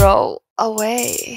throw away.